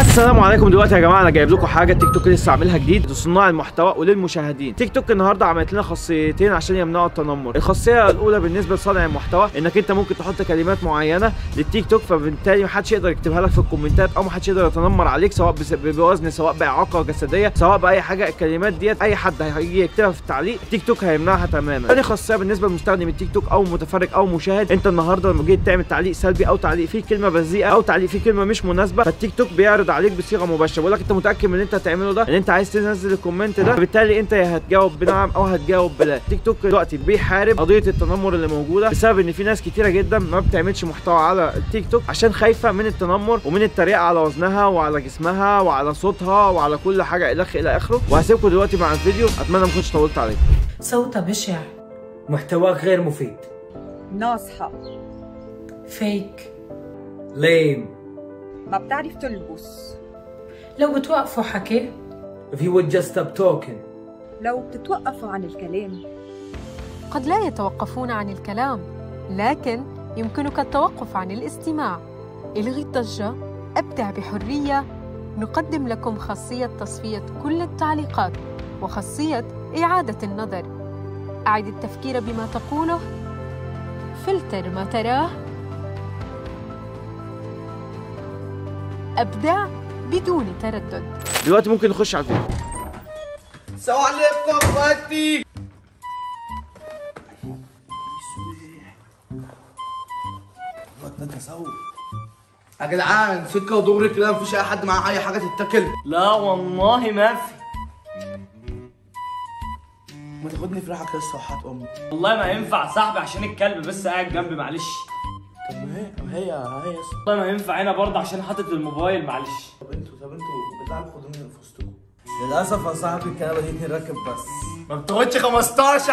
السلام عليكم دلوقتي يا جماعة أنا جايب لكم حاجة تيك توك لسه عاملها جديد لصناع المحتوى وللمشاهدين. تيك توك النهارده عملت لنا خاصيتين عشان يمنعوا التنمر. الخاصية الأولى بالنسبة لصانع المحتوى إنك أنت ممكن تحط كلمات معينة للتيك توك فبالتالي محدش يقدر يكتبها لك في ال commentات أو محدش يقدر يتنمر عليك سواء بوزن سواء بإعاقة جسدية سواء بأي حاجة. الكلمات ديت أي حد هيجي يكتبها في التعليق تيك توك هيمنعها تماما. تاني خاصية بالنسبة لمستخدم التيك توك أو متفرج أو مشاهد أنت النهارده لما جيت تعمل تعليق سلبي أو تعليق فيه كلمة بذيئة أو تعليق فيه كلمة مش مناسبة فالتيك توك بيعرض عليك بصيغة مباشرة. بيقول لك انت متأكد من اللي انت هتعمله ده؟ ان انت عايز تنزل ال comment ده؟ فبالتالي انت يا هتجاوب بنعم أو هتجاوب بلا. تيك توك دلوقتي بيحارب قضية التنمر اللي موجودة بسبب ان في ناس كتيرة جدا ما بتعملش محتوى على التيك توك عشان خايفة من التنمر ومن التريقة على وزنها وعلى جسمها وعلى صوتها وعلى كل حاجة إلى إلى آخره. وهسيبكم دلوقتي مع الفيديو. أتمنى ما كنتش طولت عليكم صوته بشع. محتواك غير مفيد. ناصحة. فيك. ليم. ما بتعرف تلبس. لو بتوقفوا حكي. If you would just stop talking. لو بتتوقفوا عن الكلام. قد لا يتوقفون عن الكلام لكن يمكنك التوقف عن الاستماع. إلغي الضجة أبدع بحرية. نقدم لكم خاصية تصفية كل التعليقات وخاصية إعادة النظر. أعد التفكير بما تقوله. فلتر ما تراه. أبدع بدون تردد. دلوقتي ممكن نخش على الفيديو. السلام عليكم اخواتي يا جدعان سكة ودغري كده مفيش أي حد معاه أي حاجة تتاكل. لا والله ما في. ما تاخدني في ريحك لسه وحات أمي. والله ما ينفع صاحبي عشان الكلب بس قاعد جنبي معلش. ما هي طب هي هي يا اسطى والله ما ينفع هنا برضه عشان حاطط الموبايل؟ معلش. طب أنتوا طب أنتوا عليكم خدوني في وسطكم للأسف يا صاحبي الكنبه دي نركب بس. ما بتاخدش 15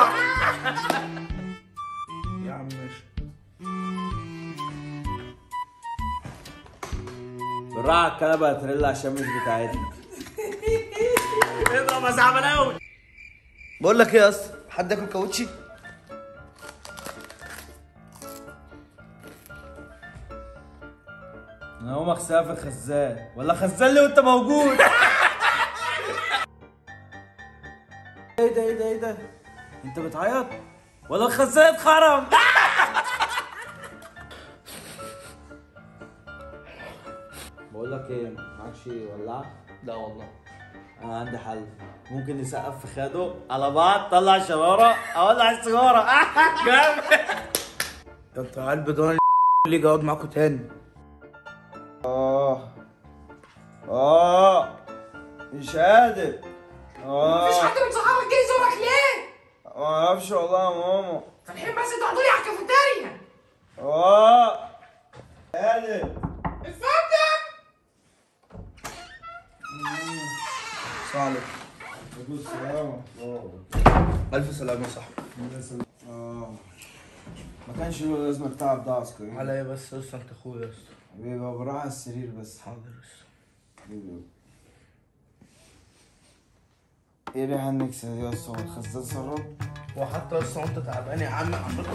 يا عم ماشي. بالراحة الكنبه هترل عشان مش بتاعتنا. اضرب يا زعبلاوي بقول لك إيه يا اسطى حد ياكل كاوتشي؟ أنا هقوم اغسلها في الخزان ولا خزان لي وأنت موجود؟ إيه ده إيه ده إيه ده؟ أنت بتعيط؟ ولا الخزان اتخرم. بقول لك إيه معكش ولاعة؟ لا والله. أنا عندي حل. ممكن نسقف في خده على بعض طلع شرارة. اولع السيجاره جامد. ده أنت قلب دون اللي جاوب معاكم تاني. آه. آه. مش قادر. آه. مفيش حد من صحابك جه يزورك ليه؟ ما أعرفش والله يا ماما. فالحين بس تقعدوا لي على الكافيتيريا. آه. قادر. عليكم السلام ألف سلامة يا صاحبي. آه. ما كانش له لازمة التعب ده عسكري. على إيه بس يا اسطى أنت أخويا يا أسطى. بيبقى براحة على السرير بس. حاضر يا اسطى حبيبي. إيه ريحة النكسة دي أصلا الخزان سرب وحتى يا اسطى وانت تعبان يا عم. عمال